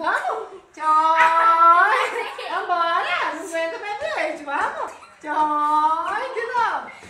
Vamos? Tchau! Vambora! Não aguenta mais gente, vamos? Tchau! De novo!